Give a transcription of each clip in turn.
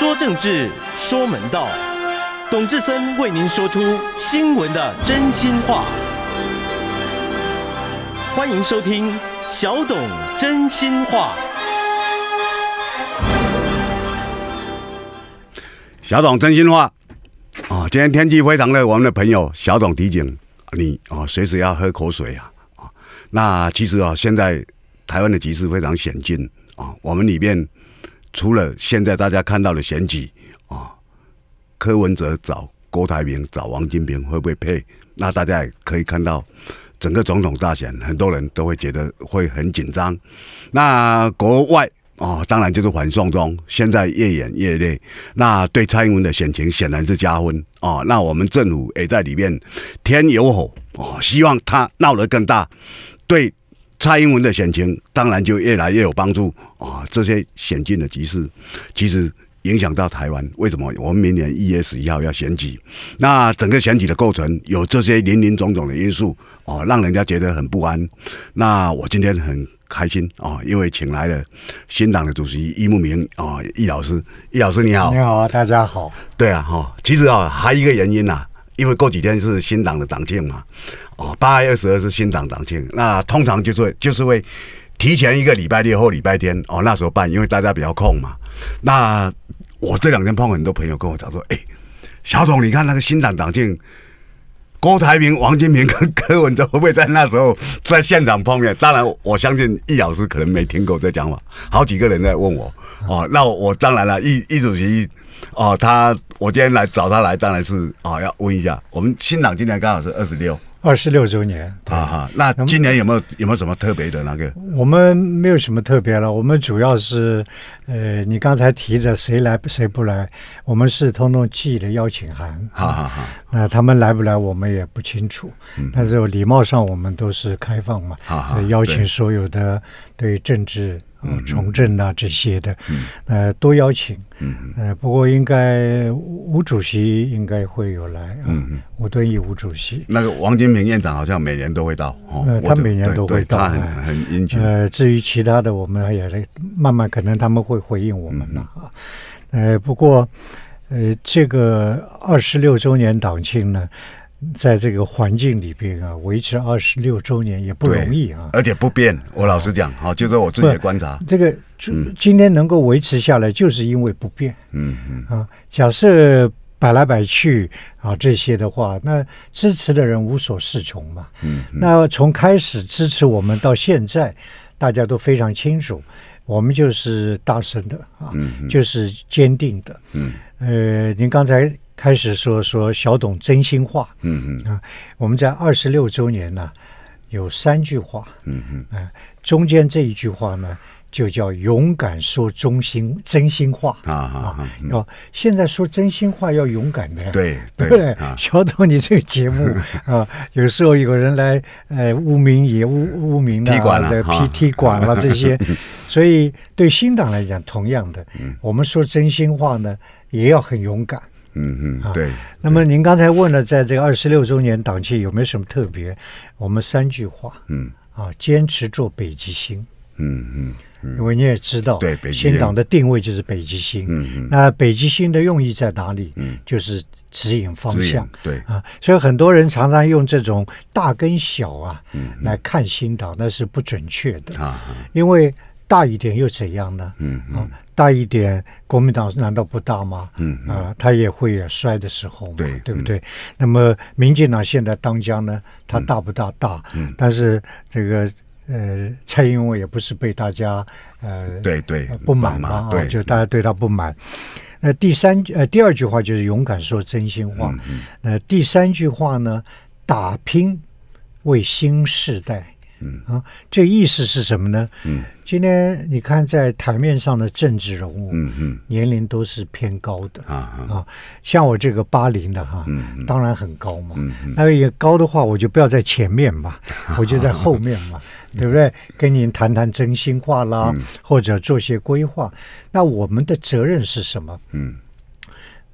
说政治，说门道，董志森为您说出新闻的真心话。欢迎收听小董真心话。小董真心话啊！今天天气非常热，我们的朋友小董提醒你哦，随时要喝口水啊啊！那其实啊，现在台湾的局势非常险峻啊，我们里面除了现在大家看到的选举啊，柯文哲找郭台铭找王金平会不会配？那大家也可以看到，整个总统大选，很多人都会觉得会很紧张。那国外。哦，当然就是反送中，现在越演越烈。那对蔡英文的选情显然是加分哦。那我们政府也在里面添油火哦，希望他闹得更大，对蔡英文的选情当然就越来越有帮助哦。这些险峻的局势，其实影响到台湾。为什么我们明年一月十一号要选举？那整个选举的构成有这些林林总总的因素哦，让人家觉得很不安。那我今天很。开心哦，因为请来了新党的主席易木明哦，易老师，易老师你好，你好，大家好。对啊，哈，其实啊，还一个原因呐，因为过几天是新党的党庆嘛，哦，八月二十二是新党党庆，那通常就是就是会提前一个礼拜六或礼拜天哦，那时候办，因为大家比较空嘛。那我这两天碰很多朋友跟我讲说，哎，小总，你看那个新党党庆。郭台铭、王金平跟 柯文哲会不会在那时候在现场碰面？当然，我相信易老师可能没听过这讲法，好几个人在问我。哦，那我当然了，易易主席，哦，他我今天来找他来，当然是啊，要问一下，我们新党今年刚好是二十六。二十六周年啊哈，那今年有没有有没有什么特别的那个？我们没有什么特别了，我们主要是，呃，你刚才提的谁来谁不来，我们是通通寄的邀请函，好好好，那他们来不来我们也不清楚，但是礼貌上我们都是开放嘛，邀请所有的对政治。嗯，从政啊这些的，呃，多邀请，嗯呃，不过应该吴主席应该会有来，嗯嗯，吴敦义吴主席，那个王金平院长好像每年都会到，呃，他每年都会到，他很很殷勤。呃，至于其他的，我们也是慢慢，可能他们会回应我们了啊，呃，不过，呃，这个二十六周年党庆呢。在这个环境里边啊，维持二十六周年也不容易啊，而且不变。我老实讲，啊，就是我自己的观察，这个今天能够维持下来，就是因为不变。嗯嗯啊，假设摆来摆去啊这些的话，那支持的人无所适从嘛。嗯，那从开始支持我们到现在，大家都非常清楚，我们就是大声的啊，就是坚定的。嗯，呃，您刚才。开始说说小董真心话，嗯嗯啊，我们在二十六周年呢，有三句话，嗯嗯啊，中间这一句话呢，就叫勇敢说中心真心话。啊啊，要现在说真心话要勇敢的，对对，小董你这个节目 啊，有时候有人来呃污名也污污名踢馆了，踢踢馆了 这些，所以对新党来讲，同样的，我们说真心话呢，也要很勇敢。嗯嗯，对。那么您刚才问了，在这个二十六周年档期有没有什么特别？我们三句话，嗯。啊，坚持做北极星，嗯嗯，因为你也知道，对，新党的定位就是北极星，嗯嗯，那北极星的用意在哪里？嗯，就是指引方向，对。啊，所以很多人常常用这种大跟小啊，嗯，来看新党，那是不准确的。啊，因为。大一点又怎样呢？嗯。啊，大一点，国民党难道不大吗？嗯啊，他也会有衰的时候嘛，对对不对？那么民进党现在当家呢，他大不大？大，嗯但是这个呃，蔡英文也不是被大家呃对对不满嘛，对，就大家对他不满。那第三呃第二句话就是勇敢说真心话。那第三句话呢，打拼为新时代。嗯啊，这意思是什么呢？嗯，今天你看在台面上的政治人物，嗯嗯，年龄都是偏高的啊啊，像我这个八零的哈，嗯当然很高嘛。嗯嗯，那也高的话，我就不要在前面嘛，我就在后面嘛，对不对？跟您谈谈真心话啦，或者做些规划。那我们的责任是什么？嗯，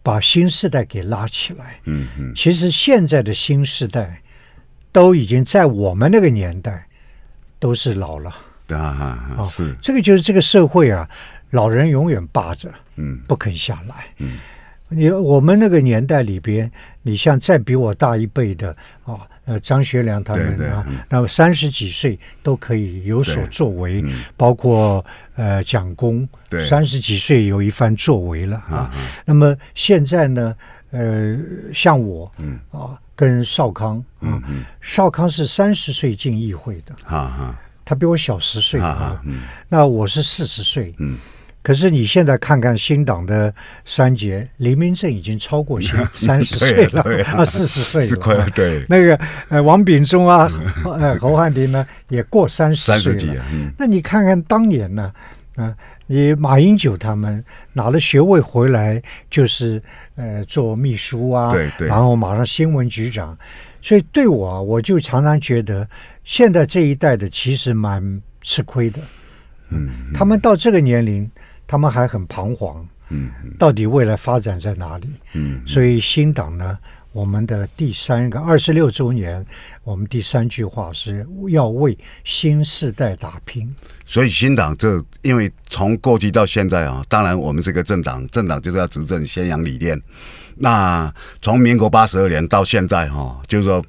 把新时代给拉起来。嗯嗯，其实现在的新时代都已经在我们那个年代。都是老了。啊，是。这个就是这个社会啊，老人永远霸着，嗯。不肯下来。嗯，你我们那个年代里边，你像再比我大一辈的啊，呃，张学良他们啊对对嗯，那么三十几岁都可以有所作为，嗯。包括呃蒋公，对。三十几岁有一番作为了啊啊。那么现在呢，呃，像我嗯。啊，跟少康啊，嗯少康是三十岁进议会的，啊啊他比我小十岁哈啊，嗯。那我是四十岁，嗯，可是你现在看看新党的三杰，黎明正已经超过 新 三十岁了啊。啊，四十岁了。对。那个呃，王炳忠啊，呃，侯汉廷呢，也过三十岁了。那你看看当年呢，啊、你马英九他们拿了学位回来，就是呃做秘书啊，对对。然后马上新闻局长，所以对我啊，我就常常觉得现在这一代的其实蛮吃亏的，嗯他们到这个年龄，他们还很彷徨，嗯到底未来发展在哪里？嗯。所以新党呢，我们的第三个二十六周年，我们第三句话是要为新世代打拼。所以新党这，因为从过去到现在啊，当然我们这个政党，政党就是要执政宣扬理念。那从民国八十二年到现在哈、就是说，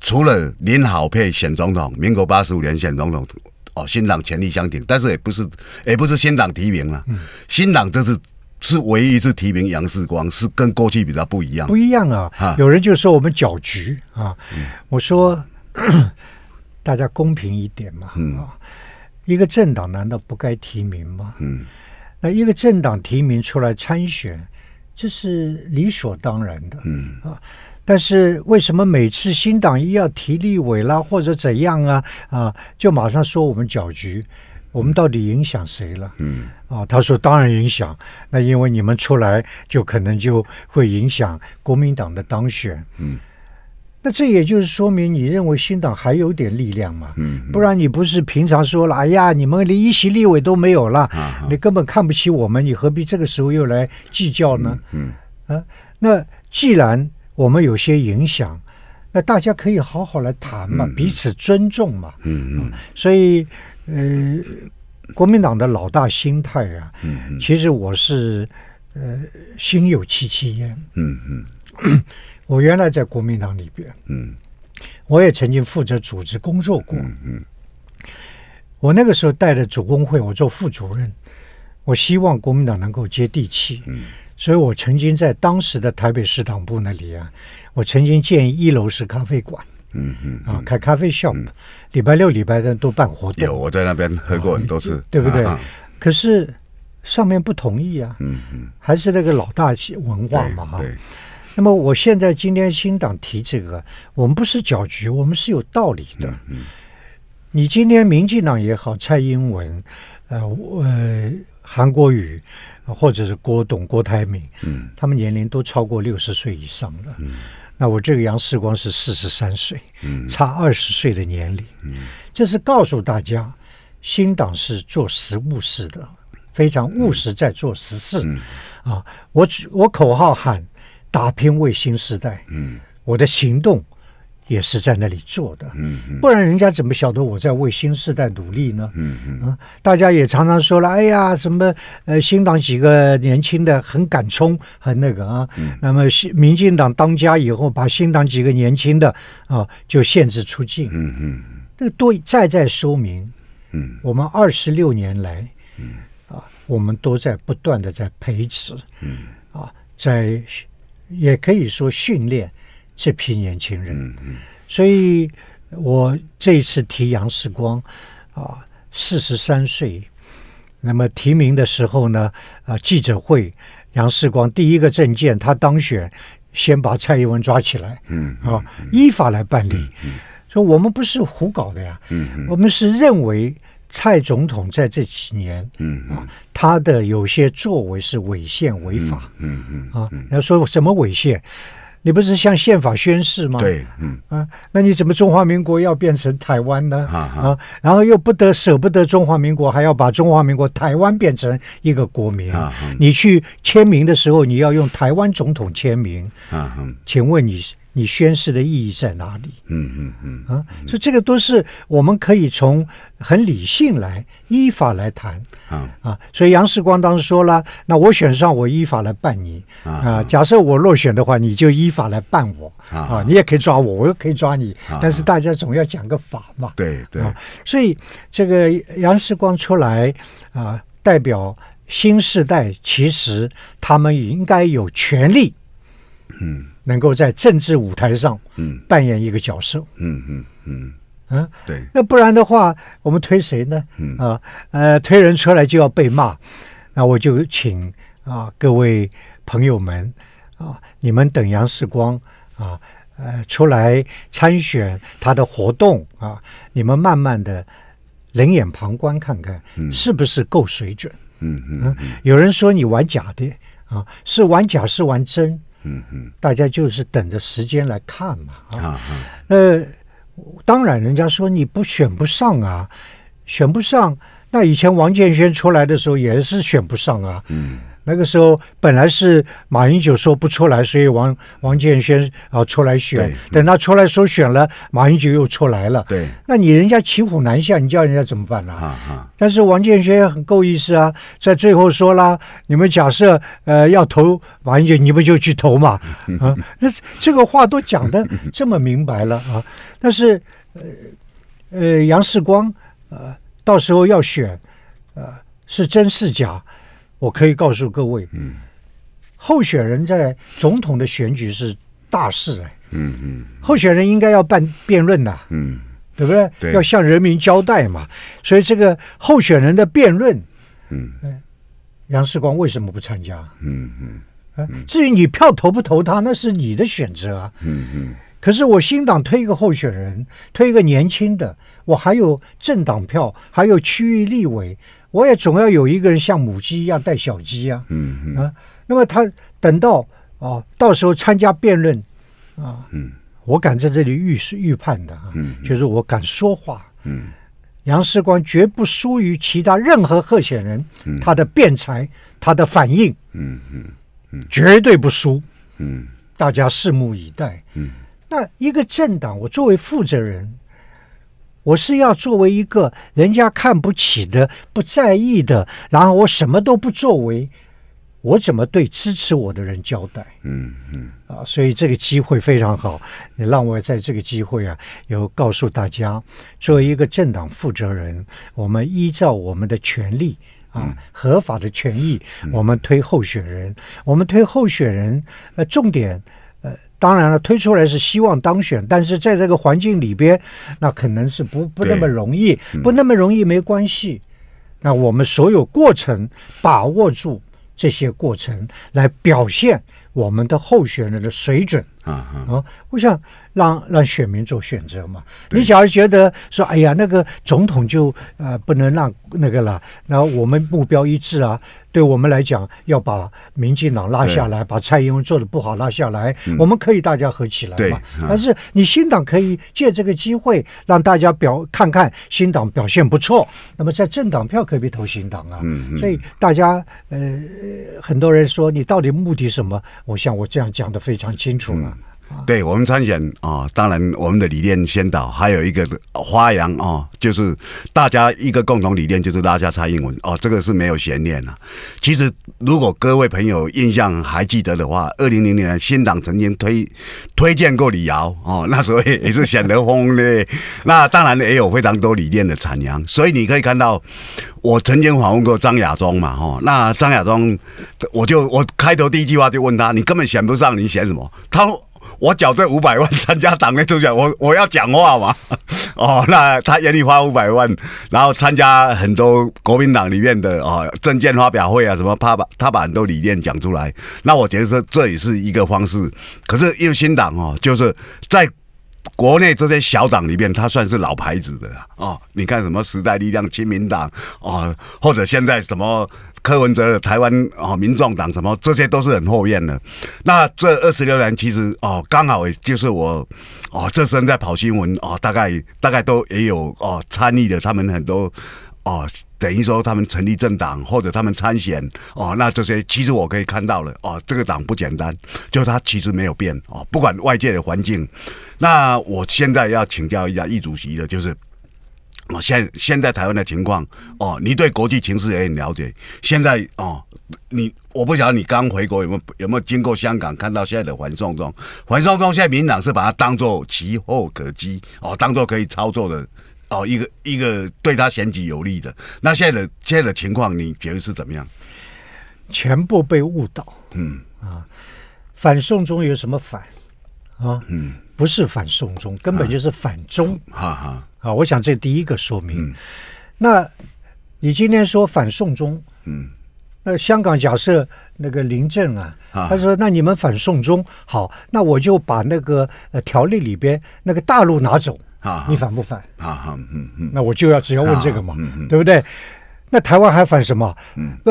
除了林好配选总统，民国八十五年选总统，哦，新党全力相挺，但是也不是也不是新党提名了，新党这次是唯一一次提名杨世光，是跟过去比较不一样不。一样啊啊！有人就说我们搅局啊，我说 大家公平一点嘛嗯啊，一个政党难道不该提名吗？嗯那一个政党提名出来参选，这是理所当然的。嗯啊但是为什么每次新党一要提立委啦，或者怎样啊啊，就马上说我们搅局？我们到底影响谁了？嗯啊，他说当然影响，那因为你们出来就可能就会影响国民党的当选。嗯，那这也就是说明你认为新党还有点力量嘛？嗯不然你不是平常说了，哎呀，你们连一席立委都没有了，啊你根本看不起我们，你何必这个时候又来计较呢？嗯啊，那既然我们有些影响，那大家可以好好来谈嘛，嗯彼此尊重嘛。嗯嗯所以，呃，国民党的老大心态啊，嗯其实我是呃心有戚戚焉。嗯嗯 我原来在国民党里边，嗯我也曾经负责组织工作过。嗯我那个时候带着主工会，我做副主任，我希望国民党能够接地气。嗯所以我曾经在当时的台北市党部那里啊，我曾经建议一楼是咖啡馆嗯嗯啊，开咖啡 shop，礼拜六、礼拜天都办活动。有动，我在那边喝过很多次，对不对？啊？可是上面不同意啊，嗯嗯，还是那个老大文化嘛哈。对，那么我现在今天新党提这个，我们不是搅局，我们是有道理的。嗯你今天民进党也好，蔡英文，呃呃，韩国瑜，呃或者是郭董、郭台铭，嗯。他们年龄都超过六十岁以上了。那我这个杨世光是四十三岁，嗯差二十岁的年龄。这是告诉大家，新党是做实务事的，非常务实，在做实事。嗯啊，我我口号喊打拼为新时代，嗯我的行动也是在那里做的。嗯嗯。不然人家怎么晓得我在为新时代努力呢？嗯嗯。啊，大家也常常说了，哎呀，什么呃，新党几个年轻的很敢冲，很那个啊。嗯。那么新民进党当家以后，把新党几个年轻的啊就限制出境，嗯嗯。这个多再再说明，嗯。我们二十六年来，啊，我们都在不断的在培植，嗯。啊，在也可以说训练这批年轻人。嗯嗯所以我这一次提杨世光啊，四十三岁，那么提名的时候呢，啊，记者会，杨世光第一个证件，他当选，先把蔡英文抓起来嗯啊，依法来办理。说我们不是胡搞的呀，嗯我们是认为蔡总统在这几年嗯啊，他的有些作为是违宪违法嗯嗯啊。要说什么违宪？你不是向宪法宣誓吗？对，嗯啊，那你怎么中华民国要变成台湾呢？啊啊啊，然后又不得舍不得中华民国，还要把中华民国台湾变成一个国民。啊嗯你去签名的时候，你要用台湾总统签名，啊嗯请问你你宣誓的意义在哪里？嗯嗯嗯啊，所以这个都是我们可以从很理性来依法来谈啊啊。所以杨世光当时说了，那我选上，我依法来办你啊。假设我落选的话，你就依法来办我啊。你也可以抓我，我又可以抓你，但是大家总要讲个法嘛。对对啊，所以这个杨世光出来啊，代表新时代，其实他们应该有权利，嗯能够在政治舞台上嗯扮演一个角色。嗯嗯嗯，嗯，对，那不然的话，我们推谁呢？嗯啊，呃，推人出来就要被骂，那我就请啊各位朋友们啊，你们等杨世光啊，呃，出来参选他的活动啊，你们慢慢的冷眼旁观看看，是不是够水准？嗯嗯嗯，有人说你玩假的啊，是玩假是玩真？嗯嗯大家就是等着时间来看嘛啊。啊啊呃，当然，人家说你不选不上啊，选不上。那以前王建轩出来的时候也是选不上啊。嗯那个时候本来是马英九说不出来，所以王王建轩啊出来选。等他出来说选了，马英九又出来了。对那你人家骑虎难下，你叫人家怎么办呢、啊啊但是王建轩很够意思啊，在最后说啦，你们假设呃要投马英九，你们就去投嘛，啊，那是这个话都讲的这么明白了啊。但是呃呃杨世光呃到时候要选呃是真是假，我可以告诉各位，嗯候选人在总统的选举是大事哎，嗯嗯候选人应该要办辩论的。嗯对不对？对要向人民交代嘛。所以这个候选人的辩论，嗯杨世光为什么不参加？嗯嗯啊，至于你票投不投他，那是你的选择啊。嗯嗯可是我新党推一个候选人，推一个年轻的，我还有政党票，还有区域立委，我也总要有一个人像母鸡一样带小鸡啊。嗯啊，那么他等到啊，到时候参加辩论啊，嗯。我敢在这里预预判的啊，嗯就是我敢说话。嗯。杨世光绝不输于其他任何候选人，嗯。他的辩才，他的反应嗯嗯。绝对不输，嗯。大家拭目以待。嗯那一个政党，我作为负责人，我是要作为一个人家看不起的、不在意的，然后我什么都不作为，我怎么对支持我的人交代？嗯嗯啊，所以这个机会非常好，你让我在这个机会啊，有告诉大家，作为一个政党负责人，我们依照我们的权利啊，合法的权益，我们推候选人，我们推候选人，呃，重点。呃，当然了，推出来是希望当选，但是在这个环境里边，那可能是不不那么容易，不那么容易没关系。那我们所有过程把握住这些过程，来表现我们的候选人的水准啊啊啊！我想让让选民做选择嘛。你假如觉得说，哎呀，那个总统就呃不能让那个了，那我们目标一致啊，对我们来讲要把民进党拉下来，把蔡英文做的不好拉下来，我们可以大家合起来嘛。啊但是你新党可以借这个机会让大家表看看新党表现不错，那么在政党票可以投新党啊。嗯嗯所以大家呃，很多人说你到底目的什么？我像我这样讲的非常清楚了。对我们参选啊、当然我们的理念先导，还有一个发扬啊、就是大家一个共同理念就是拉下蔡英文哦，这个是没有悬念了、其实如果各位朋友印象还记得的话，二零零年新党曾经推推荐过李敖哦，那时候也是显得轰烈。那当然也有非常多理念的阐扬，所以你可以看到，我曾经访问过张亚中嘛，哦，那张亚中，我就我开头第一句话就问他，你根本选不上，你选什么？他说。我缴这五百万参加党内初选，我 我要讲话嘛，哦，那他愿意花五百万，然后参加很多国民党里面的哦政见发表会啊，什么他把他把很多理念讲出来，那我觉得这这也是一个方式。可是因为新党哦，就是在国内这些小党里面，他算是老牌子的啊哦。你看什么时代力量、亲民党哦，或者现在什么柯文哲的台湾哦民众党，什么这些都是很后面的。那这二十六年其实哦，刚好也就是我哦这身在跑新闻哦，大概大概都也有哦参与了他们很多哦等于说他们成立政党或者他们参选哦，那这些其实我可以看到了哦，这个党不简单，就他其实没有变哦，不管外界的环境。那我现在要请教一下易主席的，就是。哦，现现在台湾的情况哦，你对国际情势也很了解。现在哦，你我不晓得你刚回国有没有有没有经过香港看到现在的环送中，环送中现在民党是把它当做其后可击哦，当做可以操作的哦，一个一个对他选举有利的。那现在的现在的情况，你觉得是怎么样？全部被误导。嗯啊，反送中有什么反啊？嗯，不是反送中，根本就是反中。哈哈，啊，我想这第一个说明。嗯那你今天说反送中，嗯那香港假设那个林郑啊，啊他说那你们反送中，好，那我就把那个呃条例里边那个大陆拿走，啊你反不反？啊哈，嗯嗯那我就要只要问这个嘛，对不对？那台湾还反什么？嗯，不，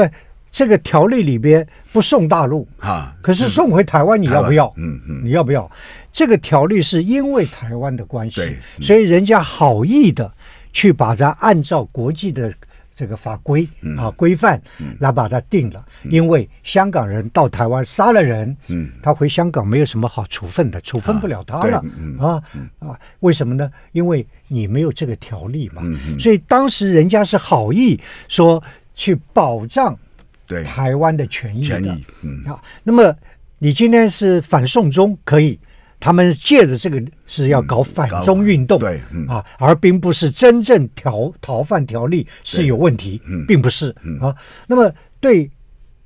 这个条例里边不送大陆，啊，可是送回台湾，你要不要？嗯嗯你要不要？这个条例是因为台湾的关系，嗯所以人家好意的去把它按照国际的这个法规嗯啊规范来把它定了。因为香港人到台湾杀了人，嗯他回香港没有什么好处分的，处分不了他了啊啊！为什么呢？因为你没有这个条例嘛嗯，所以当时人家是好意说去保障对，台湾的权益的。权益，嗯。啊。那么你今天是反送中可以，他们借着这个是要搞反中运动，对嗯。啊，而并不是真正条逃犯条例是有问题，嗯。并不是啊。那么对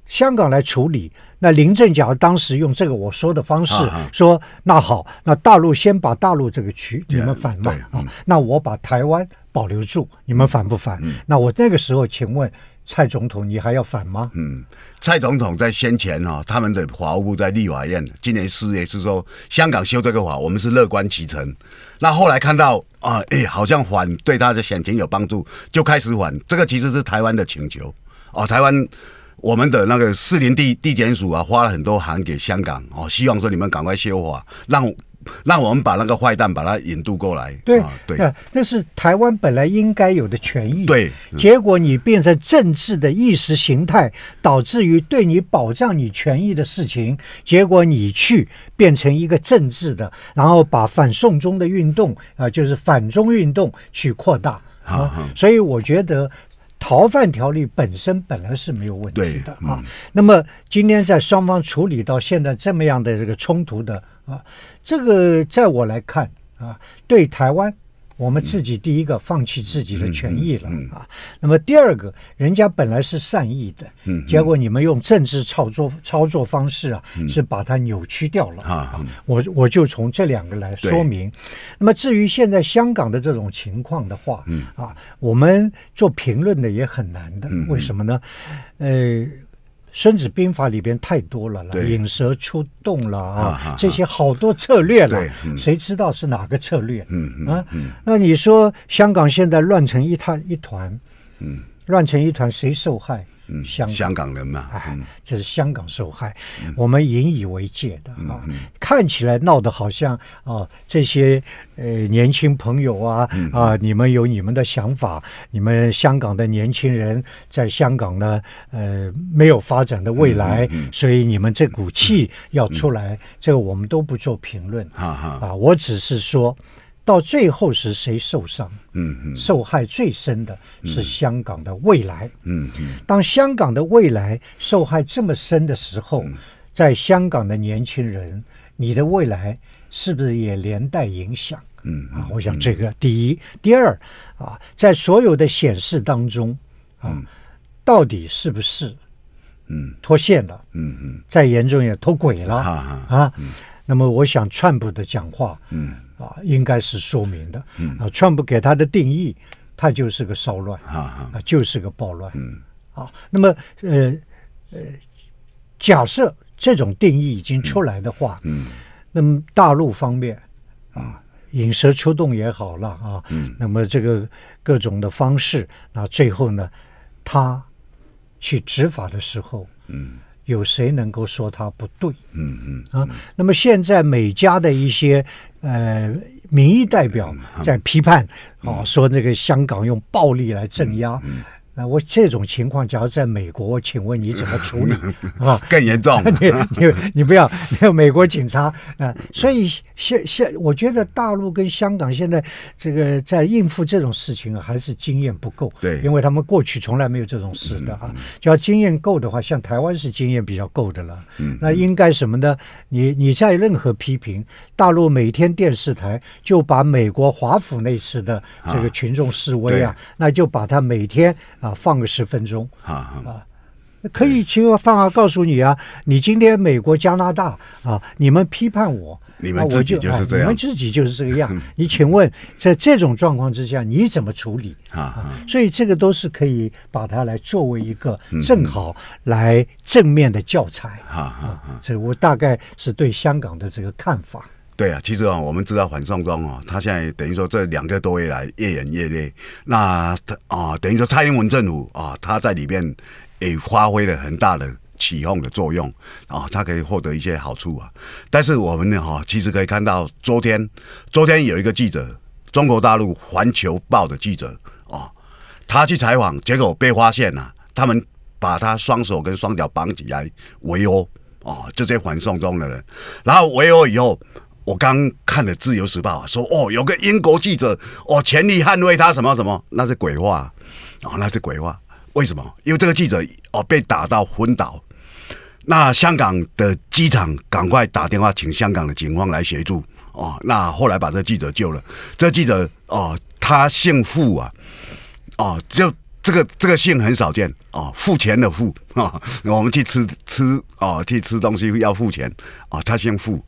香港来处理。那林郑假如当时用这个我说的方式说，那好，那大陆先把大陆这个区你们反嘛对啊，那我把台湾保留住，你们反不反？那我那个时候请问蔡总统，你还要反吗？嗯，蔡总统在先前哈、他们的法务部在立法院今年四月是说香港修这个法，我们是乐观其成。那后来看到啊，哎，好像反对他的选情有帮助，就开始反。这个其实是台湾的请求哦，台湾。我们的那个士林地地检署啊，发了很多函给香港哦，希望说你们赶快修法，让让我们把那个坏蛋把他引渡过来。对、啊对呃这是台湾本来应该有的权益。对嗯结果你变成政治的意识形态，导致于对你保障你权益的事情，结果你去变成一个政治的，然后把反送中的运动啊、就是反中运动去扩大啊。所以我觉得。逃犯条例本身本来是没有问题的对啊，那么今天在双方处理到现在这么样的这个冲突的啊，这个在我来看啊，对台湾我们自己第一个放弃自己的权益了啊，那么第二个，人家本来是善意的，嗯结果你们用政治操作操作方式啊，是把它扭曲掉了啊嗯。我我就从这两个来说明。那么至于现在香港的这种情况的话，嗯。啊，我们做评论的也很难的，为什么呢？呃。《孙子兵法》里边太多了啦，引蛇出洞了啊这些好多策略了，嗯。谁知道是哪个策略？嗯嗯啊，那你说香港现在乱成一团一团，嗯，乱成一团，谁受害？嗯，香港。香港人嘛，哎嗯，这是香港受害，我们引以为戒的嗯啊。看起来闹得好像啊，这些呃年轻朋友啊嗯啊，你们有你们的想法，你们香港的年轻人在香港呢，呃，没有发展的未来，嗯所以你们这股气要出来，这个我们都不做评论。啊。我只是说到最后是谁受伤，嗯嗯。受害最深的是香港的未来。嗯嗯。当香港的未来受害这么深的时候，在香港的年轻人，你的未来是不是也连带影响？嗯啊，我想这个第一，第二啊，在所有的显示当中啊，到底是不是嗯。脱线了？嗯嗯。再严重也，脱轨了？哈哈。啊？那么，我想川普的讲话嗯啊，应该是说明的。啊，川普给他的定义，他就是个骚乱。哈哈，啊，就是个暴乱。嗯，好，那么呃呃，假设这种定义已经出来的话，嗯那么大陆方面啊，引蛇出洞也好了啊，嗯那么这个各种的方式，那最后呢，他去执法的时候，嗯有谁能够说他不对？嗯嗯啊，那么现在美加的一些呃民意代表嗯在批判啊，说这个香港用暴力来镇压，啊，我这种情况，假如在美国，请问你怎么处理 啊？更严重。你你 你不要，你要美国警察啊！所以现现，我觉得大陆跟香港现在这个在应付这种事情啊，还是经验不够。对因为他们过去从来没有这种事的啊。只要经验够的话，像台湾是经验比较够的了。嗯那应该什么呢？你你在任何批评大陆每天电视台就把美国华府那次的这个群众示威啊，那就把它每天啊放个十分钟。啊啊可以，请我放啊，告诉你啊，你今天美国、加拿大啊，你们批判我，你们自己就是这样哎你们自己就是这个样。你请问，在这种状况之下，你怎么处理？啊啊！所以这个都是可以把它来作为一个正好来正面的教材啊啊啊！这我大概是对香港的这个看法。对啊，其实啊，我们知道反送中啊，他现在等于说这两个多月来越演越烈。那他啊，等于说蔡英文政府啊，他在里面也发挥了很大的起哄的作用啊，他可以获得一些好处啊。但是我们呢哈，其实可以看到，昨天昨天有一个记者，中国大陆环球报的记者啊，他去采访，结果被发现了、他们把他双手跟双脚绑起来围殴哦，这些反送中的人，然后围殴以后。我刚看了《自由时报》说，哦，有个英国记者，哦，全力捍卫他什么什么，那是鬼话，哦，那是鬼话。为什么？因为这个记者哦被打到昏倒，那香港的机场赶快打电话请香港的警方来协助，哦，那后来把这记者救了。这记者哦，他姓傅啊，哦，就这个这个姓很少见哦，付钱的付啊，我们去吃吃哦，去吃东西要付钱哦，他姓付。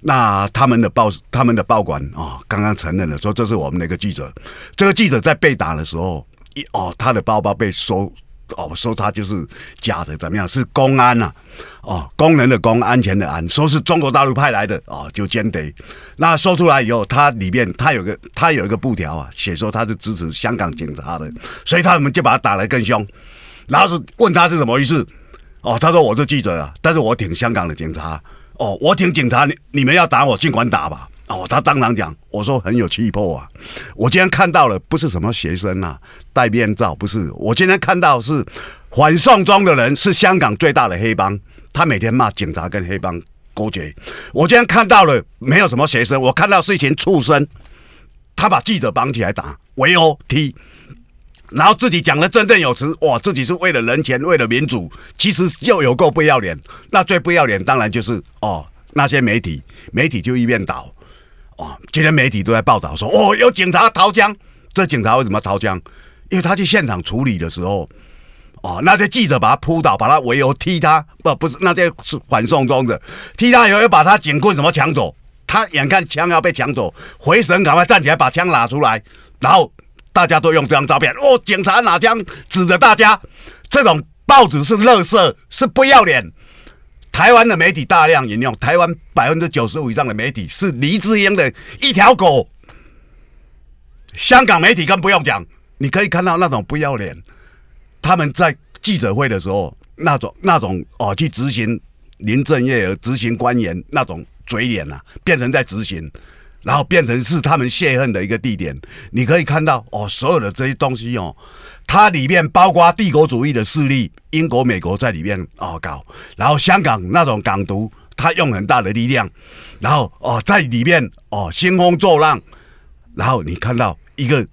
那他们的报他们的报馆啊，刚刚承认了说这是我们的一个记者。这个记者在被打的时候，一哦，他的包包被收。哦，说他就是假的，怎么样？是公安呐、啊，哦，工人的工，安全的安，说是中国大陆派来的，哦，就奸贼。那说出来以后，他里面他有个他有一个布条啊，写说他是支持香港警察的，所以他们就把他打得更凶。然后是问他是什么意思？哦，他说我是记者啊，但是我挺香港的警察。哦，我挺警察，你你们要打我尽管打吧。哦，他当场讲，我说很有气魄啊！我今天看到了，不是什么学生啊，戴面罩，不是，我今天看到是反送中的人，是香港最大的黑帮，他每天骂警察跟黑帮勾结。我今天看到了，没有什么学生，我看到是一群畜生，他把记者绑起来打，围殴踢。然后自己讲的振振有词，哇，自己是为了人权，为了民主，其实又有够不要脸。那最不要脸，当然就是哦，那些媒体，媒体就一面倒。哦，今天媒体都在报道说，哦，有警察掏枪。这警察为什么掏枪？因为他去现场处理的时候，哦，那些记者把他扑倒，把他围殴踢他，不，不是那些是反送中的，踢他以后又把他警棍什么抢走。他眼看枪要被抢走，回神赶快站起来把枪拿出来，然后大家都用这张照片，哦，警察拿枪指着大家，这种报纸是垃圾，是不要脸。台湾的媒体大量引用，台湾百分之九十五以上的媒体是黎智英的一条狗。香港媒体更不用讲，你可以看到那种不要脸，他们在记者会的时候，那种那种哦，去执行林郑月娥执行官员那种嘴脸啊，变成在执行，然后变成是他们泄恨的一个地点。你可以看到哦，所有的这些东西哦，它里面包括帝国主义的势力，英国、美国在里面哦搞，然后香港那种港独，他用很大的力量，然后哦在里面哦兴风作浪，然后你看到一个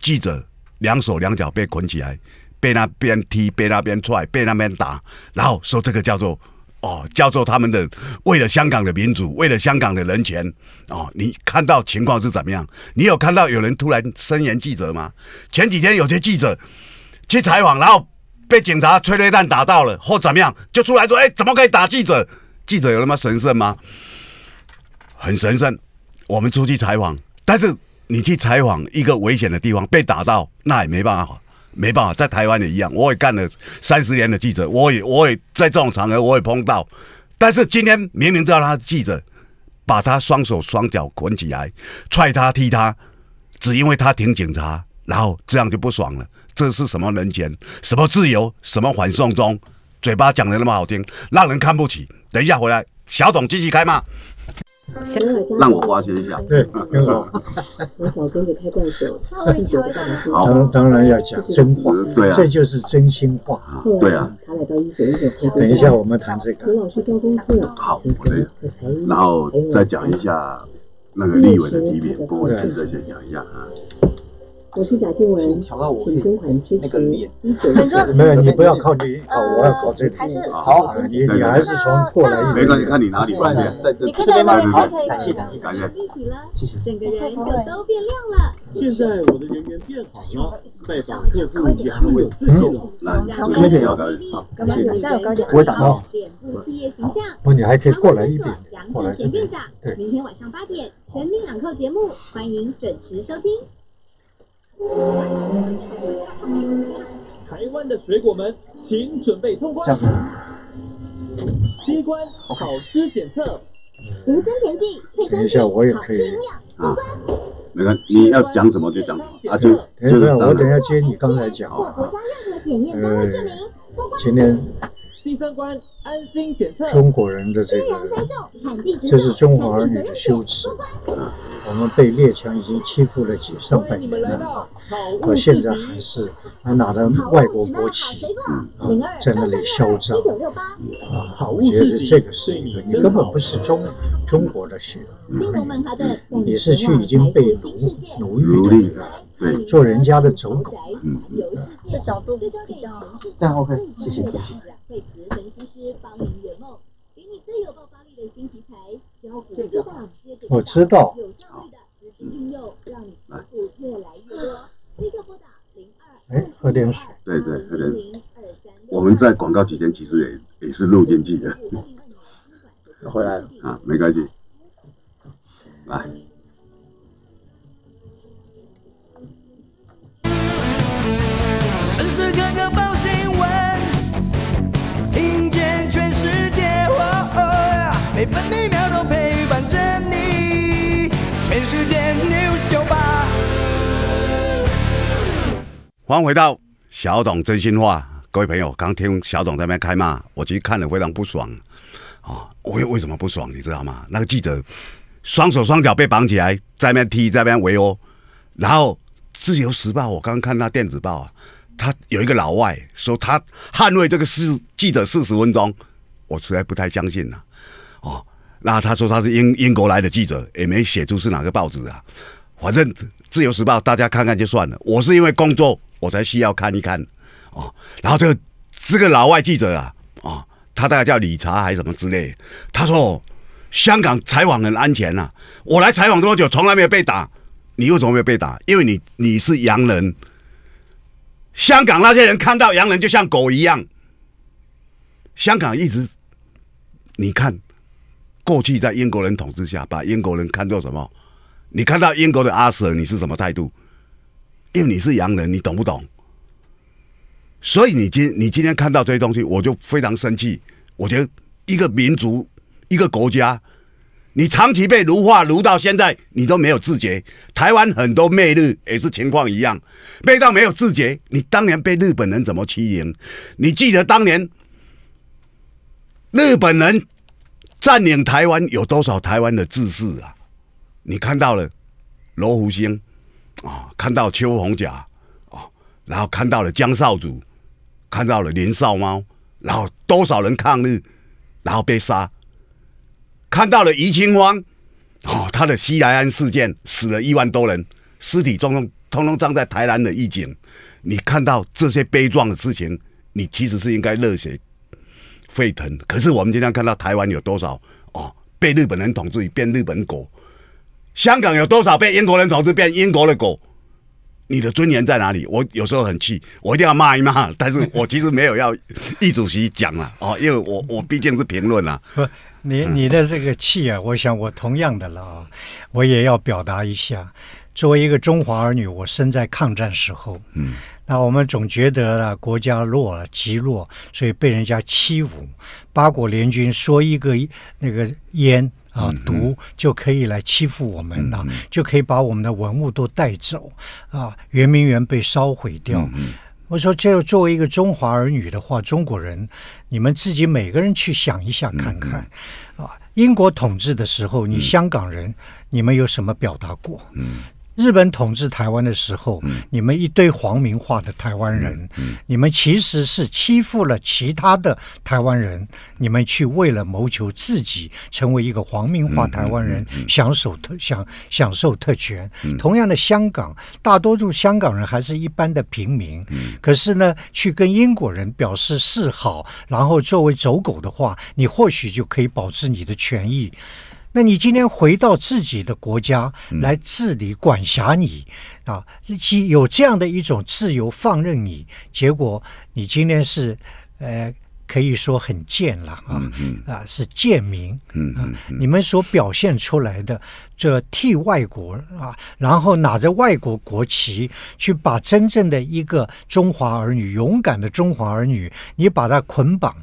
记者两手两脚被捆起来，被那边踢，被那边踹，被那边打，然后说这个叫做。哦，叫做他们的为了香港的民主，为了香港的人权。哦，你看到情况是怎么样？你有看到有人突然声援记者吗？前几天有些记者去采访，然后被警察催泪弹打到了，或怎么样，就出来说：“哎，怎么可以打记者？记者有那么神圣吗？”很神圣。我们出去采访，但是你去采访一个危险的地方被打到，那也没办法。没办法，在台湾也一样，我也干了三十年的记者，我也我也在这种场合我也碰到，但是今天明明知道他是记者，把他双手双脚捆起来，踹他踢他，只因为他挺警察，然后这样就不爽了。这是什么人权？什么自由？什么反送中？嘴巴讲的那么好听，让人看不起。等一下回来，小董继续开骂。让我发泄一下。对，很好。从小跟着开罐酒，稍微调一下好当当然要讲真话，对啊这就是真心话。啊对啊，他来到等一下我们谈这个陈。老师教功课，好，我这然后再讲一下那个立委的提名，不过现在先讲一下啊。我是贾静雯，请捐款支持没有，你不要靠你靠，我要靠这里。还是好啊，你你还是从过来一没关系，点。看你哪里方便。在这你可以在那边吗？好感谢感谢感谢。立体了，谢谢。整个人就都变亮了。现在我的人缘变好了，拜访客户也很有自信了。来，让这边要高好，干嘛有再有高点？不会打到脸部企业形象。不，你还可以过来一点杨过来志贤院长对，明天晚上八点全民两扣节目，欢迎准时收听。台湾的水果们，请准备通关。第一关，好吃检测。无增甜剂，配等一下我也可以好吃营养。啊，没关系，你要讲什么就讲什么啊，就等一下，我等一下接你刚才讲或国家任何检验都会证明过关。今天第三关，安心检测。中国人的这个，这是中华儿女的羞耻。我们被列强已经欺负了几上百年了来到，现在还。是还拿着外国国旗啊在那里嚣张啊！我觉得这个是一个，你根本不是中中国的血，你是去已经被奴奴役的，做人家的走狗。嗯这角度比较这样 OK，谢谢惠慈分析师帮您圆梦，给你最有爆发力的新题材，教股一档接着一档我知道有效率的资金运用，让你财富越来越多。立刻拨打零二哎，喝点水。对对喝点零二三我们在广告期间其实也也是录进去的 回来了啊，没关系。来，时时刻刻报新分每秒都陪伴着你。全世界 News 九八。欢迎回到小董真心话，各位朋友，刚听小董在那边开骂，我其实看了非常不爽啊！为为什么不爽？你知道吗？那个记者双手双脚被绑起来，在那边踢，在那边围殴，然后《自由时报》，我刚刚看那电子报啊，他有一个老外说他捍卫这个事记者四十分钟，我实在不太相信呐、哦，那他说他是英英国来的记者，也没写出是哪个报纸啊。反正《自由时报》大家看看就算了，我是因为工作我才需要看一看哦。然后这个这个老外记者啊，哦，他大概叫理查还是什么之类，他说香港采访很安全呐、啊，我来采访多久从来没有被打，你为什么没有被打？因为你你是洋人，香港那些人看到洋人就像狗一样。香港一直，你看，过去在英国人统治下，把英国人看作什么？你看到英国的阿 Sir，你是什么态度？因为你是洋人，你懂不懂？所以你今你今天看到这些东西，我就非常生气。我觉得一个民族、一个国家，你长期被奴化，奴到现在你都没有自觉。台湾很多媚日也是情况一样，媚到没有自觉。你当年被日本人怎么欺凌？你记得当年日本人占领台湾有多少台湾的志士啊？你看到了罗福星啊，看到邱红甲啊，然后看到了江少祖，看到了林少猫，然后多少人抗日，然后被杀，看到了余清芳哦，他的西来安事件死了一万多人，尸体通通通通葬在台南的义井，你看到这些悲壮的事情，你其实是应该热血沸腾。可是我们今天看到台湾有多少哦被日本人统治变日本狗，香港有多少被英国人统治变英国的狗？你的尊严在哪里？我有时候很气，我一定要骂一骂，但是我其实没有要易主席讲了 哦，因为我我毕竟是评论啊。不，你你的这个气啊，我想我同样的了啊，我也要表达一下。作为一个中华儿女，我生在抗战时候，嗯，那我们总觉得啊，国家弱了，极弱，所以被人家欺负。八国联军说一个那个烟啊毒就可以来欺负我们啊，就可以把我们的文物都带走啊，圆明园被烧毁掉。我说，这作为一个中华儿女的话，中国人，你们自己每个人去想一下看看，啊，英国统治的时候，你香港人，你们有什么表达过？嗯日本统治台湾的时候，你们一堆皇民化的台湾人，你们其实是欺负了其他的台湾人，你们去为了谋求自己成为一个皇民化台湾人，享受特享享受特权。同样的，香港大多数香港人还是一般的平民，可是呢，去跟英国人表示示好，然后作为走狗的话，你或许就可以保持你的权益。那你今天回到自己的国家来治理、管辖你啊，其有这样的一种自由放任你，结果你今天是呃，可以说很贱了啊啊，是贱民啊！你们所表现出来的这替外国啊，然后拿着外国国旗去把真正的一个中华儿女、勇敢的中华儿女，你把他捆绑。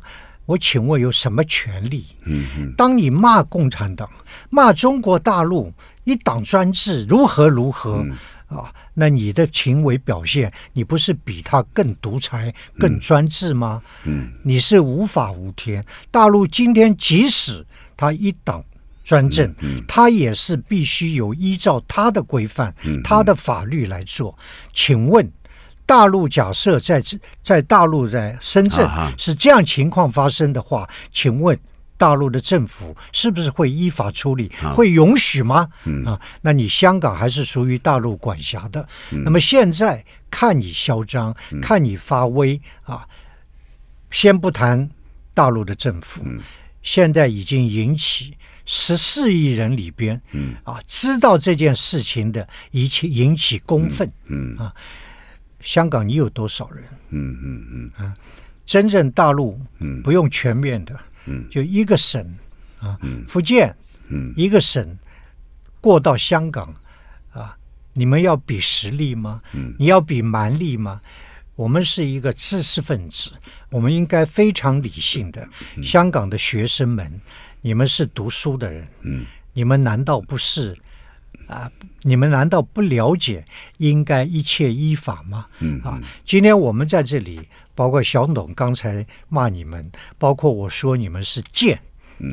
我请问有什么权利？嗯当你骂共产党、骂中国大陆一党专制如何如何、啊，那你的行为表现，你不是比他更独裁、更专制吗？嗯你是无法无天。大陆今天即使他一党专政，他也是必须有依照他的规范、他的法律来做。请问？大陆假设在在大陆在深圳是这样情况发生的话，请问大陆的政府是不是会依法处理？会允许吗？啊，那你香港还是属于大陆管辖的。那么现在看你嚣张，看你发威啊！先不谈大陆的政府，现在已经引起十四亿人里边，啊，知道这件事情的，引起引起公愤，嗯啊。香港你有多少人？嗯嗯嗯啊真正大陆嗯不用全面的，嗯就一个省啊嗯，福建嗯一个省过到香港啊，你们要比实力吗？嗯你要比蛮力吗？我们是一个知识分子，我们应该非常理性的。香港的学生们，你们是读书的人，嗯你们难道不是啊？你们难道不了解应该一切依法吗？嗯啊，今天我们在这里，包括小董刚才骂你们，包括我说你们是贱。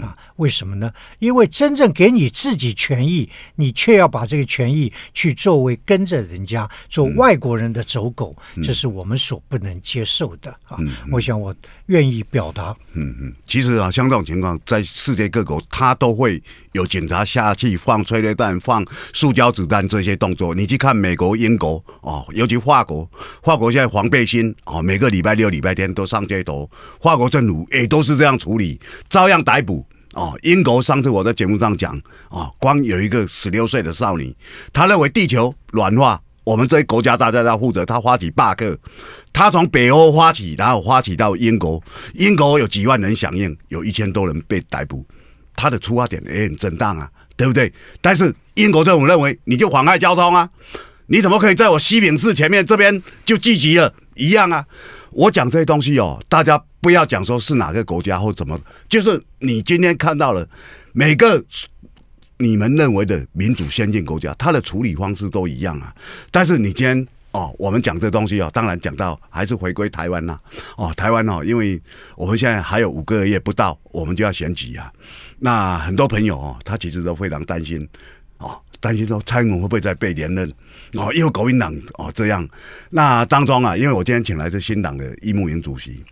啊，为什么呢？因为真正给你自己权益，你却要把这个权益去作为跟着人家做外国人的走狗，这是我们所不能接受的啊！我想我愿意表达。嗯嗯，其实啊，像这种情况，在世界各国，他都会有警察下去放催泪弹、放塑胶子弹这些动作。你去看美国、英国哦，尤其法国，法国现在黄背心哦，每个礼拜六、礼拜天都上街头，法国政府也都是这样处理，照样逮捕。哦，英国上次我在节目上讲，哦，光有一个十六岁的少女，她认为地球暖化，我们这些国家大家要负责，她发起罢课，她从北欧发起，然后发起到英国，英国有几万人响应，有一千多人被逮捕，她的出发点也很正当啊，对不对？但是英国政府认为你就妨碍交通啊，你怎么可以在我西敏寺前面这边就聚集了？一样啊，我讲这些东西哦，大家不要讲说是哪个国家或怎么，就是你今天看到了每个你们认为的民主先进国家，它的处理方式都一样啊。但是你今天哦，我们讲这东西哦，当然讲到还是回归台湾呐、哦，台湾哦，因为我们现在还有五个月不到，我们就要选举啊。那很多朋友哦，他其实都非常担心哦，担心说蔡英文会不会再被连任哦，因为国民党哦这样。那当中啊，因为我今天请来是新党的易木营主席。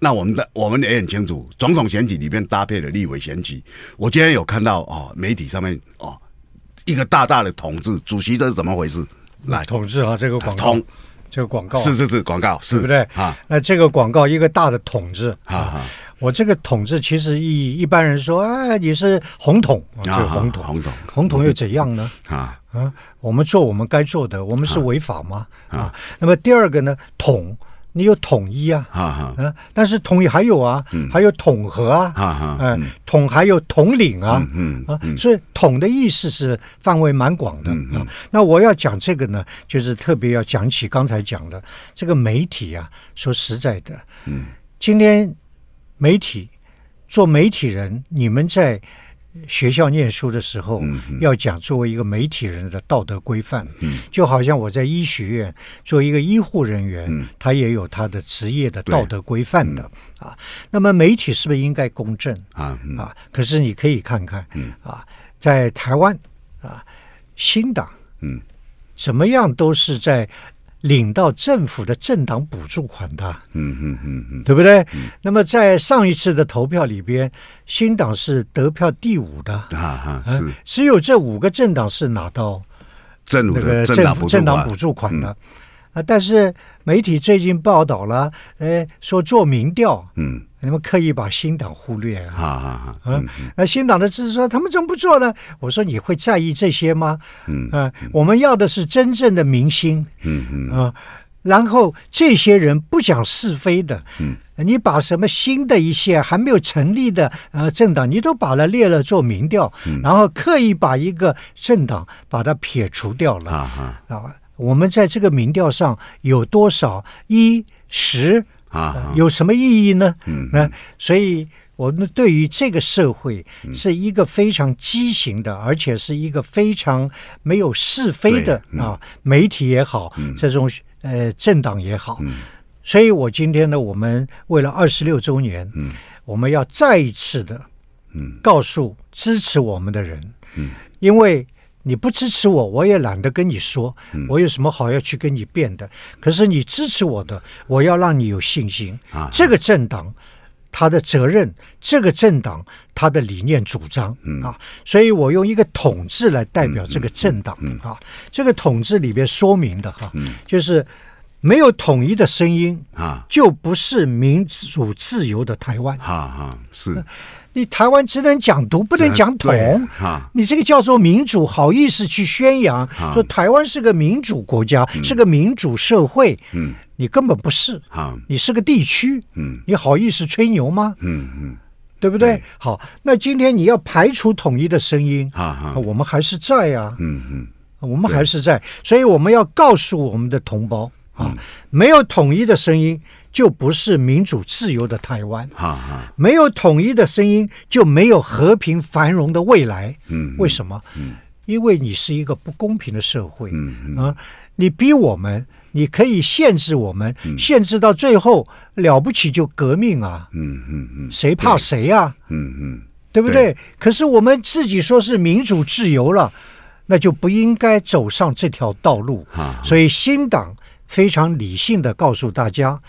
那我们的我们也很清楚，总统选举里面搭配的立委选举，我今天有看到哦，媒体上面哦，一个大大的统治，主席这是怎么回事？来，统治啊，这个广告统，这个广告啊是是是广告，是对不对？啊那这个广告一个大的统治啊啊我这个统治其实一一般人说，哎，你是红统，啊，红统，红统红统又怎样呢？啊啊，我们做我们该做的，我们是违法吗？啊，那么第二个呢，统，你有统一啊，啊但是统一还有啊，还有统合啊，啊统还有统领啊，嗯啊，所以统的意思是范围蛮广的嗯。啊。那我要讲这个呢，就是特别要讲起刚才讲的这个媒体啊，说实在的，嗯，今天媒体做媒体人，你们在学校念书的时候，要讲作为一个媒体人的道德规范，就好像我在医学院做一个医护人员，他也有他的职业的道德规范的啊。那么媒体是不是应该公正啊？啊，可是你可以看看啊，在台湾啊，新党嗯，怎么样都是在。领到政府的政党补助款的，嗯嗯嗯嗯，对不对？那么在上一次的投票里边，新党是得票第五的，啊哈是，只有这五个政党是拿到政那个政府政党补助款的，啊，但是媒体最近报道了，哎，说做民调，嗯。你们刻意把新党忽略啊？啊啊！那新党的支持说他们怎么不做呢？我说你会在意这些吗？嗯啊，我们要的是真正的民心。嗯嗯啊，然后这些人不讲是非的。嗯，你把什么新的一些还没有成立的呃政党，你都把它列了做民调，然后刻意把一个政党把它撇除掉了。啊啊！我们在这个民调上有多少一十？啊，有什么意义呢？嗯，那所以我们对于这个社会是一个非常畸形的，而且是一个非常没有是非的啊，媒体也好，这种呃政党也好。所以我今天呢，我们为了二十六周年，嗯，我们要再一次的，嗯，告诉支持我们的人，嗯，因为。你不支持我，我也懒得跟你说，我有什么好要去跟你辩的？可是你支持我的，我要让你有信心啊！这个政党他的责任，这个政党他的理念主张啊，所以我用一个“统”治来代表这个政党啊。这个“统”治里边说明的哈，就是没有统一的声音啊，就不是民主自由的台湾。哈哈，是。你台湾只能讲独，不能讲统啊！你这个叫做民主，好意思去宣扬说台湾是个民主国家，是个民主社会？嗯，你根本不是啊！你是个地区，嗯，你好意思吹牛吗？嗯嗯，对不对？好，那今天你要排除统一的声音啊，我们还是在呀，嗯嗯，我们还是在，所以我们要告诉我们的同胞啊，没有统一的声音。就不是民主自由的台湾，没有统一的声音，就没有和平繁荣的未来。嗯，为什么？嗯，因为你是一个不公平的社会。嗯啊，你逼我们，你可以限制我们，限制到最后了不起就革命啊。嗯嗯嗯，谁怕谁啊？嗯嗯，对不对？可是我们自己说是民主自由了，那就不应该走上这条道路。所以新党非常理性的告诉大家。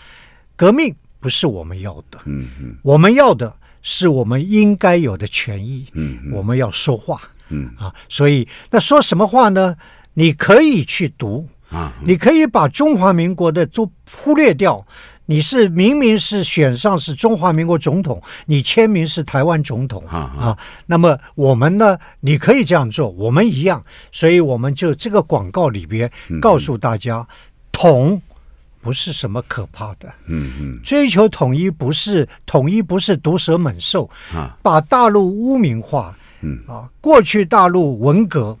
革命不是我们要的，嗯嗯，我们要的是我们应该有的权益，嗯，我们要说话，嗯啊，所以那说什么话呢？你可以去读啊，你可以把中华民国的都忽略掉。你是明明是选上是中华民国总统，你签名是台湾总统啊啊，那么我们呢？你可以这样做，我们一样，所以我们就这个广告里边告诉大家，统。不是什么可怕的，嗯嗯，追求统一不是统一不是毒蛇猛兽啊，把大陆污名化，嗯。啊，过去大陆文革。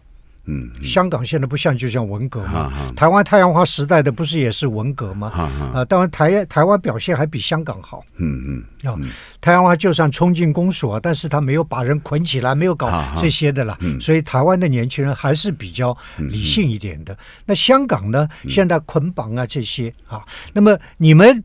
嗯，香港现在不像就像文革嘛，台湾太阳花时代的不是也是文革吗？啊，当然台台湾表现还比香港好。嗯嗯，啊，太阳花就算冲进公所，但是他没有把人捆起来，没有搞这些的了。所以台湾的年轻人还是比较理性一点的。那香港呢？现在捆绑啊这些啊，那么你们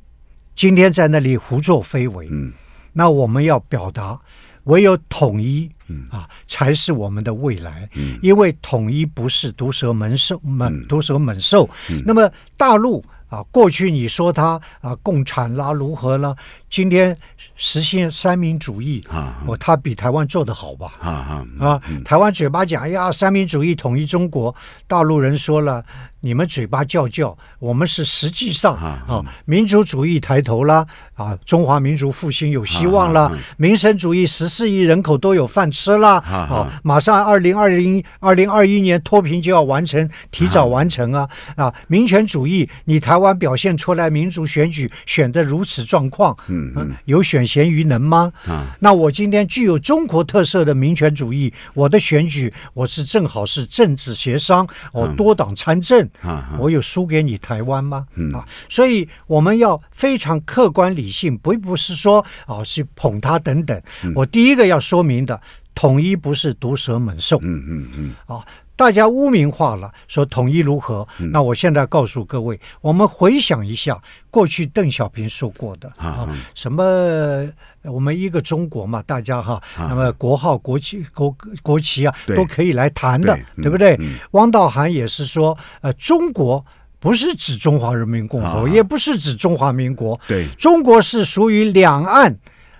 今天在那里胡作非为，嗯，那我们要表达。唯有统一，啊，才是我们的未来。因为统一不是毒蛇猛兽，猛毒蛇猛兽。那么大陆啊，过去你说他啊，共产啦，如何了？今天实现三民主义啊，哦，他比台湾做得好吧？啊啊，台湾嘴巴讲呀，三民主义统一中国，大陆人说了。你们嘴巴叫叫，我们是实际上啊，民族主义抬头了啊，中华民族复兴有希望了，民生主义十四亿人口都有饭吃了啊，马上二零二零二零二一年脱贫就要完成，提早完成啊啊，民权主义你台湾表现出来民主选举选的如此状况，嗯嗯，有选贤于能吗？啊，那我今天具有中国特色的民权主义，我的选举我是正好是政治协商，我多党参政。啊，我有输给你台湾吗？啊，所以我们要非常客观理性，不不是说啊去捧他等等。我第一个要说明的，统一不是毒蛇猛兽。嗯嗯嗯，啊，大家污名化了，说统一如何？嗯那我现在告诉各位，我们回想一下过去邓小平说过的啊什么呃我们一个中国嘛，大家哈，那么国号、国旗、国国旗啊，都可以来谈的对，不对嗯？汪道涵也是说，呃，中国。不是指中华人民共和国，啊也不是指中华民国，对中国是属于两岸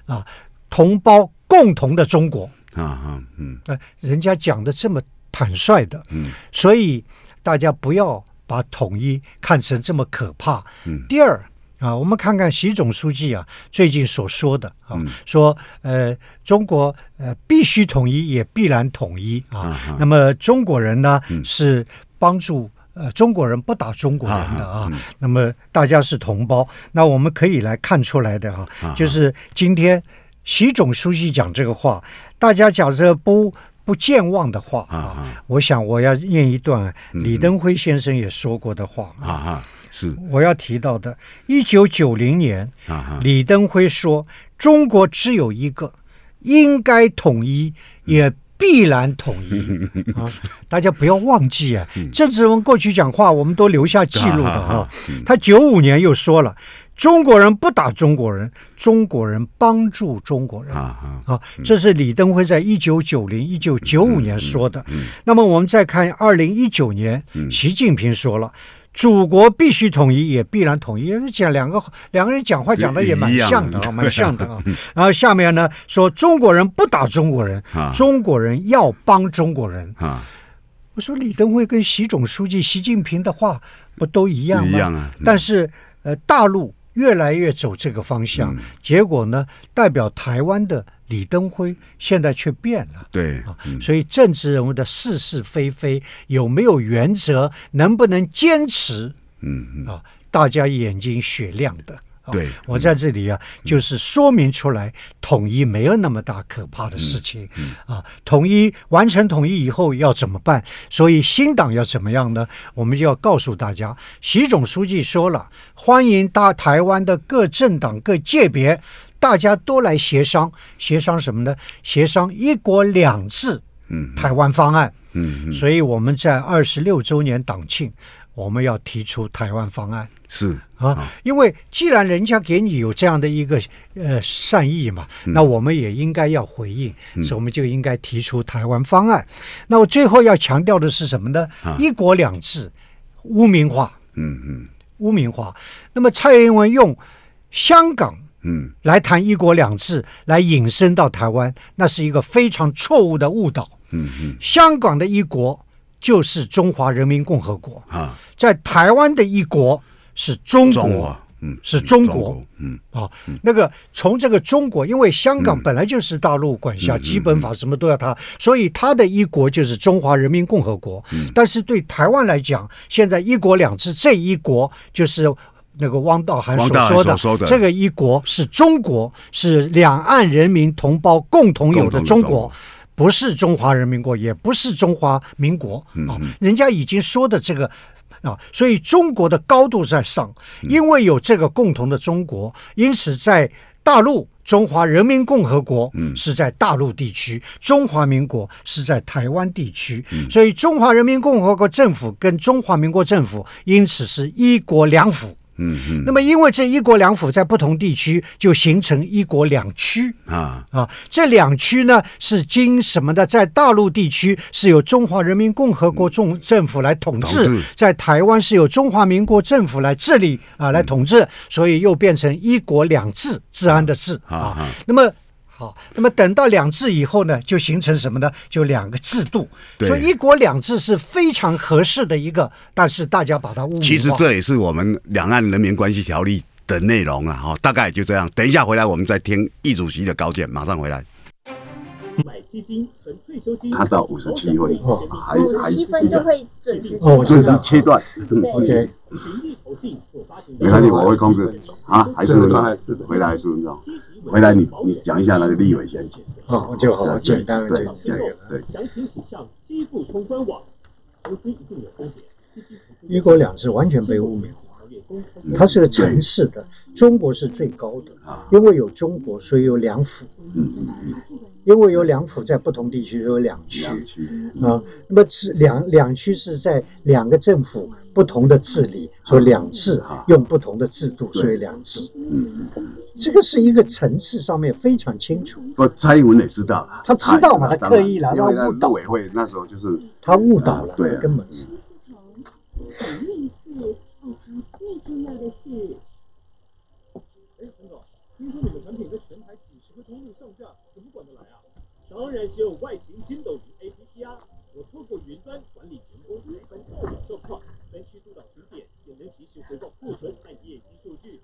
啊同胞共同的中国。啊啊嗯呃，人家讲的这么坦率的，嗯，所以大家不要把统一看成这么可怕。嗯。第二啊，我们看看习总书记啊最近所说的啊，嗯。说呃中国呃必须统一，也必然统一啊。那么中国人呢、嗯。是帮助。呃，中国人不打中国人的啊，啊啊嗯。那么大家是同胞，那我们可以来看出来的哈、啊就是今天习总书记讲这个话，大家假设不不健忘的话啊我想我要念一段嗯。李登辉先生也说过的话啊啊是。我要提到的，一九九零年，李登辉说：“中国只有一个，应该统一，也必然统一。”啊，大家不要忘记啊，郑志文过去讲话，我们都留下记录的啊。他九五年又说了：“中国人不打中国人，中国人帮助中国人。”啊这是李登辉在一九九零、一九九五年说的。那么我们再看二零一九年，习近平说了。祖国必须统一，也必然统一。讲两个两个人讲话讲的也蛮像的啊，蛮像的啊。然后下面呢说中国人不打中国人，啊中国人要帮中国人。啊我说李登辉跟习总书记习近平的话不都一样吗？一样啊嗯但是呃，大陆越来越走这个方向，嗯结果呢，代表台湾的李登辉现在却变了。对啊，所以政治人物的是是非非有没有原则，能不能坚持嗯嗯啊？大家眼睛雪亮的。啊对我在这里啊，就是说明出来，统一没有那么大可怕的事情啊。统一完成统一以后要怎么办？所以新党要怎么样呢？我们就要告诉大家，习总书记说了，欢迎大台湾的各政党、各界别，大家都来协商，协商什么呢？协商“一国两制”嗯台湾方案。嗯嗯所以我们在二十六周年党庆，我们要提出台湾方案是啊，因为既然人家给你有这样的一个呃善意嘛，那我们也应该要回应，所以我们就应该提出台湾方案。那我最后要强调的是什么呢？一国两制污名化，嗯嗯。污名化。那么蔡英文用香港嗯。来谈一国两制，来引申到台湾，那是一个非常错误的误导。嗯嗯。香港的一国就是中华人民共和国，啊。在台湾的一国是中国嗯是中国嗯啊。那个从这个中国，因为香港本来就是大陆管辖，基本法什么都要它，所以它的一国就是中华人民共和国。但是对台湾来讲，现在一国两制这一国就是。那个汪道涵所说的，这个一国是中国，是两岸人民同胞共同有的中国不是中华人民国，也不是中华民国啊。人家已经说的这个啊，所以中国的高度在上，因为有这个共同的中国，因此在大陆。中华人民共和国是在大陆地区，中华民国是在台湾地区，所以中华人民共和国政府跟中华民国政府因此是一国两府。嗯嗯那么，因为这一国两府在不同地区就形成一国两区啊啊，这两区呢是经什么的？在大陆地区是由中华人民共和国政政府来统治，在台湾是由中华民国政府来治理啊，来统治，所以又变成一国两制，治安的治啊。那么。好，那么等到两制以后呢，就形成什么呢？就两个制度，对所以一国两制是非常合适的一个，但是大家把它污名化。其实这也是我们两岸人民关系条例的内容啊，哈，大概就这样。等一下回来我们再听易主席的高见，马上回来。买基金、存退休金，他到57分哦还还七分就会准时。哦，我这是。切断，对 OK，群益投信所发行的没关系，我会控制啊，还是分钟，回来还是分钟，回来你你讲一下那个立委先，好，就好简单对的这个对，详情请上基富通官网。投资一定有风险，一国两制完全被污名化。它是个城市的，中国是最高的，因为有中国，所以有两府。嗯嗯嗯。因为有两府在不同地区有两区啊，那么治两两区是在两个政府不同的治理，所以两制啊用不同的制度，所以两制。嗯，这个是一个层次上面非常清楚。不，蔡英文也知道，他知道嘛他刻意啦因为他误导陆委会那时候就是他误导了，对啊根本是。反面一次，爱他最重要的是。哎，陈总，听说你们产品在全台几十个通路上架，怎么管得来啊？当然是用外勤筋斗云 APP 啊！我透过云端管理员工云端报表状况，分区督导评点，也能及时回报库存和业绩数据。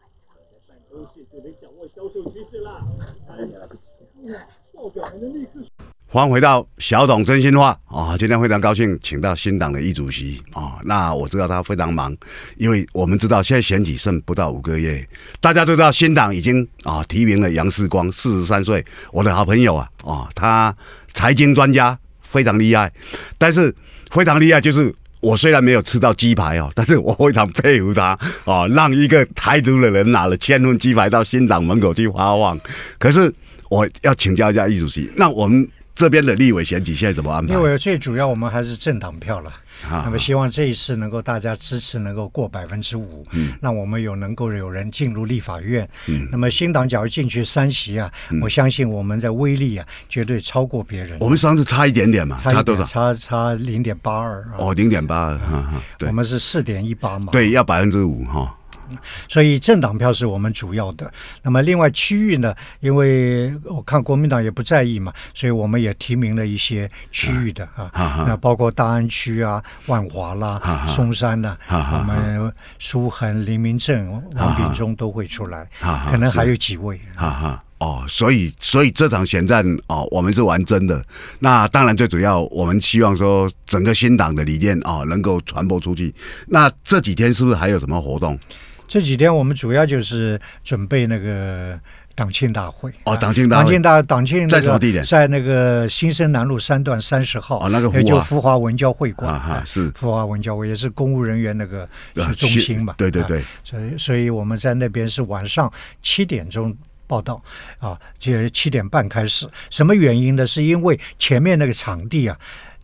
在办公室就能掌握销售趋势啦！哎呀，报表还能立刻。欢迎回到小董真心话啊！今天非常高兴，请到新党的易主席啊。那我知道他非常忙，因为我们知道现在选举剩不到五个月，大家都知道新党已经啊提名了杨世光，四十三岁，我的好朋友啊啊，他财经专家非常厉害，但是非常厉害就是。我虽然没有吃到鸡排哦，但是我非常佩服他哦，让一个台独的人拿了千份鸡排到新党门口去发放。可是我要请教一下易主席，那我们这边的立委选举现在怎么安排？立委最主要我们还是政党票了，啊那么希望这一次能够大家支持能够过百分之五，嗯让我们有能够有人进入立法院。嗯那么新党假如进去三席啊，我相信我们的威力啊绝对超过别人。我们上次差一点点嘛，差多少？差差零点八二啊，哦，零点八二，哈哈，对我们是四点一八嘛。对，要百分之五哈。所以政党票是我们主要的。那么另外区域呢，因为我看国民党也不在意嘛，所以我们也提名了一些区域的啊，那包括大安区啊、万华啦、松山呐，我们苏恒、林明正、王炳忠都会出来，可能还有几位。哈哈。哦，所以所以这场选战哦，我们是玩真的。那当然最主要，我们希望说整个新党的理念哦能够传播出去。那这几天是不是还有什么活动？这几天我们主要就是准备那个党庆大会。哦，党庆大会，党庆大党庆、那个、在什么地点？在那个新生南路三段三十号。哦，那个也就福华文教会馆啊哈，是福华文教会，也是公务人员那个呃中心嘛。对对对。啊所以，所以我们在那边是晚上七点钟。报道啊，就七点半开始。什么原因呢？是因为前面那个场地啊，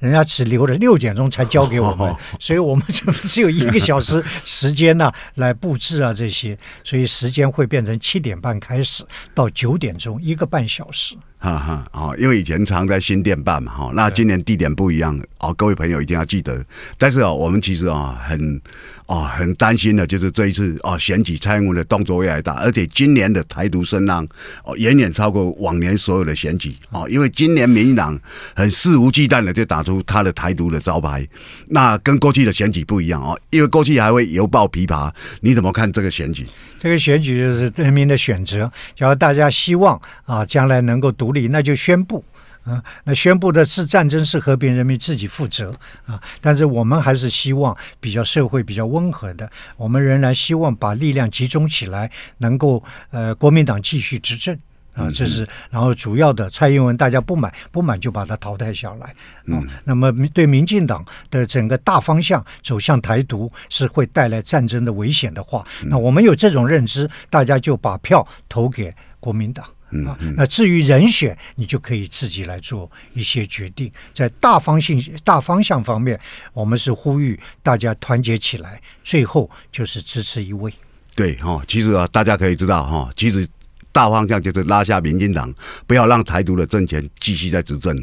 人家只留了六点钟才交给我们，所以我们只只有一个小时时间呢、来布置啊这些，所以时间会变成七点半开始到九点钟，一个半小时。哈哈，哦，因为以前常在新店办嘛，哈，那今年地点不一样，哦，各位朋友一定要记得。但是哦，我们其实啊、哦，很哦很担心的，就是这一次哦选举蔡英文的动作越来越大，而且今年的台独声浪哦远远超过往年所有的选举哦，因为今年民进党很肆无忌惮的就打出他的台独的招牌，那跟过去的选举不一样哦，因为过去还会犹抱琵琶，你怎么看这个选举？这个选举就是人民的选择，假如大家希望啊将来能够独立，那就宣布。啊，那宣布的是战争是和平，人民自己负责啊。但是我们还是希望比较社会比较温和的，我们仍然希望把力量集中起来，能够呃国民党继续执政。啊，这是然后主要的蔡英文大家不满，不满就把它淘汰下来。啊，那么对民进党的整个大方向走向台独是会带来战争的危险的话，那我们有这种认知，大家就把票投给国民党。啊，那至于人选，你就可以自己来做一些决定。在大方向、大方向方面，我们是呼吁大家团结起来，最后就是支持一位。对哈，其实啊，大家可以知道哈，其实。大方向就是拉下民进党，不要让台独的政权继续在执政。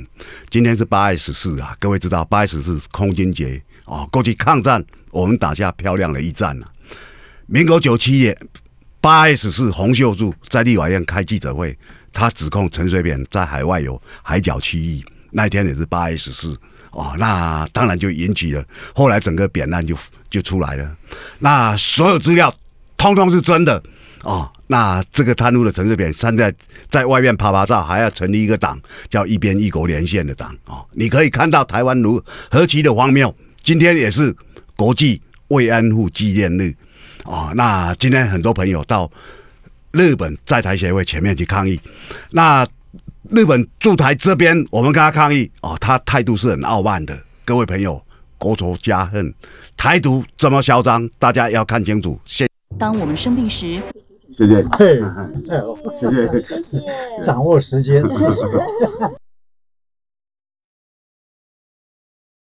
今天是八月十四啊，各位知道八月十四是空军节哦。过去抗战我们打下漂亮的一战啊。民国九七年八月十四，洪秀柱在立法院开记者会，他指控陈水扁在海外有海角区域，那一天也是八月十四哦。那当然就引起了后来整个扁案就就出来了。那所有资料通通是真的哦。那这个贪污的陈水扁现在在外面拍拍照，还要成立一个党，叫一边一国连线的党哦。你可以看到台湾如何其的荒谬。今天也是国际慰安妇纪念日哦。那今天很多朋友到日本在台协会前面去抗议。那日本驻台这边，我们跟他抗议哦，他态度是很傲慢的。各位朋友，国仇家恨，台独这么嚣张，大家要看清楚。现当我们生病时。谢谢，嘿，哎谢谢。谢谢。掌握时间。